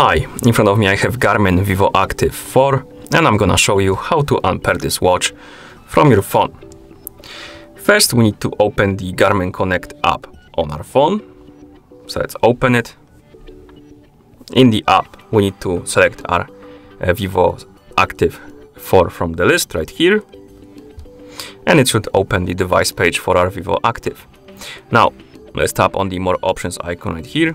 Hi, in front of me I have Garmin Vivoactive 4 and I'm gonna show you how to unpair this watch from your phone. First we need to open the Garmin Connect app on our phone. So let's open it. In the app we need to select our uh, Vivo Active 4 from the list right here. And it should open the device page for our Vivoactive. Now let's tap on the more options icon right here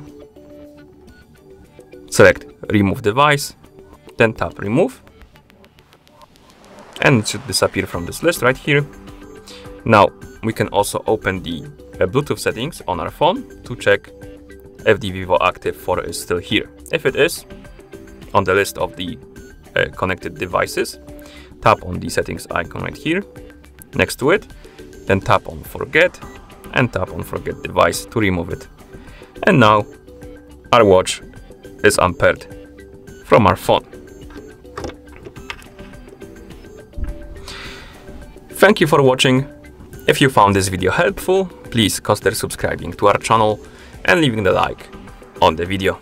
Select remove device, then tap remove. And it should disappear from this list right here. Now we can also open the uh, Bluetooth settings on our phone to check if the Vivoactive 4 is still here. If it is, on the list of the uh, connected devices, tap on the settings icon right here next to it, then tap on forget and tap on forget device to remove it. And now our watch is unpaired from our phone. Thank you for watching. If you found this video helpful, please consider subscribing to our channel and leaving the like on the video.